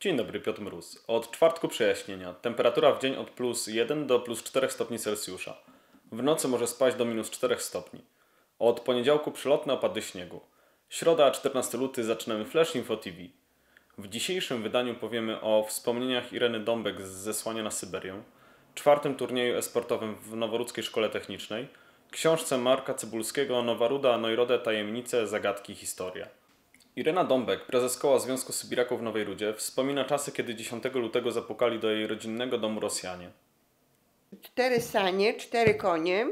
Dzień dobry, Piotr Mróz. Od czwartku przejaśnienia. Temperatura w dzień od plus 1 do plus 4 stopni Celsjusza. W nocy może spaść do minus 4 stopni. Od poniedziałku przylotne opady śniegu. Środa, 14 luty, zaczynamy Flash Info TV. W dzisiejszym wydaniu powiemy o wspomnieniach Ireny Dąbek z zesłania na Syberię, czwartym turnieju esportowym w Noworudzkiej Szkole Technicznej, książce Marka Cybulskiego Nowa Ruda, Neurode, Tajemnice, Zagadki, Historia. Irena Dąbek, prezes Koła Związku Sybiraków w Nowej Rudzie, wspomina czasy, kiedy 10 lutego zapukali do jej rodzinnego domu Rosjanie. cztery sanie, cztery konie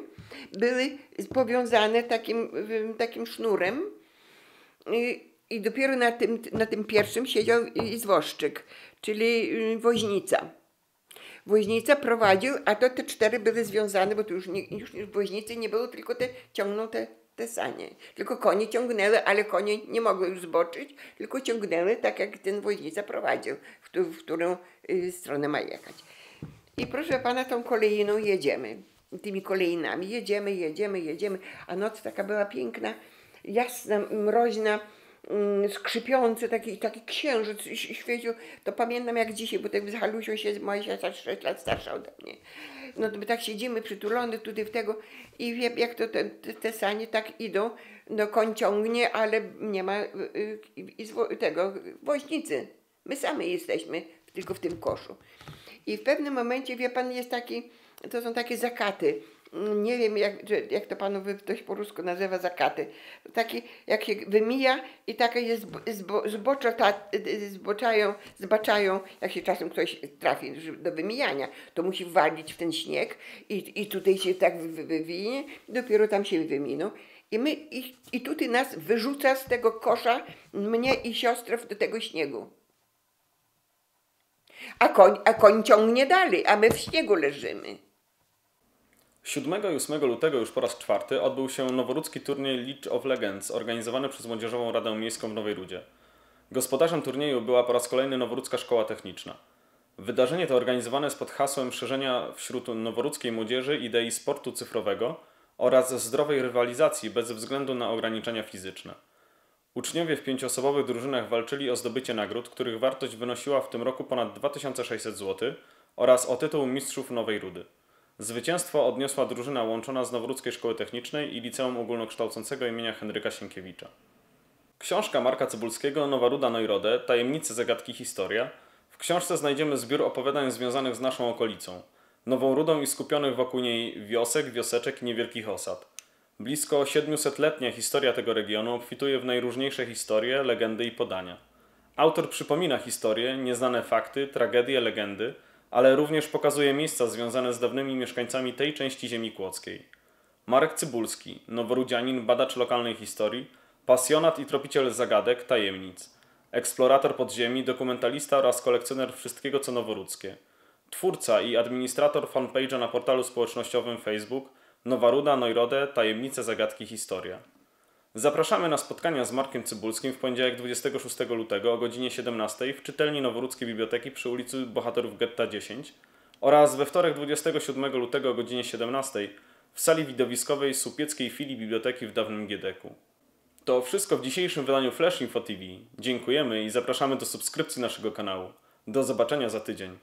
były powiązane takim, takim sznurem i, i dopiero na tym, na tym pierwszym siedział izwoszczyk, czyli y, woźnica. Woźnica prowadził, a to te cztery były związane, bo tu już, nie, już woźnicy nie było, tylko te ciągną te, te sanie. Tylko konie ciągnęły, ale konie nie mogły już zboczyć, tylko ciągnęły tak, jak ten woźnica prowadził, w, tu, w którą y, stronę ma jechać. I proszę pana, tą kolejną jedziemy. Tymi kolejnami jedziemy, jedziemy, jedziemy. A noc taka była piękna, jasna, mroźna, skrzypiący, taki, taki księżyc świecił. To pamiętam jak dzisiaj, bo tak z Halusią się, moja siostra 6 lat starsza ode mnie. No to my tak siedzimy przytulone tutaj w tego i wie, jak to te, te, sanie tak idą, no koń ciągnie, ale nie ma y, y, tego woźnicy. My sami jesteśmy tylko w tym koszu. I w pewnym momencie, wie pan, jest taki, to są takie zakaty. Nie wiem, jak, jak to panu ktoś po rusku nazywa zakaty. Taki, jak się wymija i takie jest zbo, zbo, zboczo, ta, y, zboczają, zbaczają, jak się czasem ktoś trafi do wymijania, to musi walić w ten śnieg i, i tutaj się tak wy- wy- wywinie, dopiero tam się wyminą. I, my, i, I tutaj nas wyrzuca z tego kosza, mnie i siostrę do tego śniegu. A koń, a koń ciągnie dalej, a my w śniegu leżymy. 7 i 8 lutego już po raz czwarty odbył się noworudzki turniej League of Legends organizowany przez Młodzieżową Radę Miejską w Nowej Rudzie. Gospodarzem turnieju była po raz kolejny Noworudzka Szkoła Techniczna. Wydarzenie to organizowane jest pod hasłem szerzenia wśród noworudzkiej młodzieży idei sportu cyfrowego oraz zdrowej rywalizacji bez względu na ograniczenia fizyczne. Uczniowie w pięcioosobowych drużynach walczyli o zdobycie nagród, których wartość wynosiła w tym roku ponad 2600 zł oraz o tytuł Mistrzów Nowej Rudy. Zwycięstwo odniosła drużyna łączona z Noworudzkiej Szkoły Technicznej i Liceum Ogólnokształcącego imienia Henryka Sienkiewicza. Książka Marka Cybulskiego Nowa Ruda Neurode Tajemnice, Zagadki, Historia. W książce znajdziemy zbiór opowiadań związanych z naszą okolicą, Nową Rudą i skupionych wokół niej wiosek, wioseczek i niewielkich osad. Blisko 700-letnia historia tego regionu obfituje w najróżniejsze historie, legendy i podania. Autor przypomina historie, nieznane fakty, tragedie, legendy, ale również pokazuje miejsca związane z dawnymi mieszkańcami tej części ziemi kłodzkiej. Marek Cybulski, noworudzianin, badacz lokalnej historii, pasjonat i tropiciel zagadek, tajemnic, eksplorator podziemi, dokumentalista oraz kolekcjoner wszystkiego co noworudzkie. Twórca i administrator fanpage'a na portalu społecznościowym Facebook Nowa Ruda, Neurode, Tajemnice, Zagadki, Historia. Zapraszamy na spotkania z Markiem Cybulskim w poniedziałek 26 lutego o godzinie 17 w czytelni Noworudzkiej Biblioteki przy ulicy Bohaterów Getta 10 oraz we wtorek 27 lutego o godzinie 17 w sali widowiskowej Supieckiej filii Biblioteki w Dawnym Giedeku. To wszystko w dzisiejszym wydaniu Flash Info TV. Dziękujemy i zapraszamy do subskrypcji naszego kanału. Do zobaczenia za tydzień.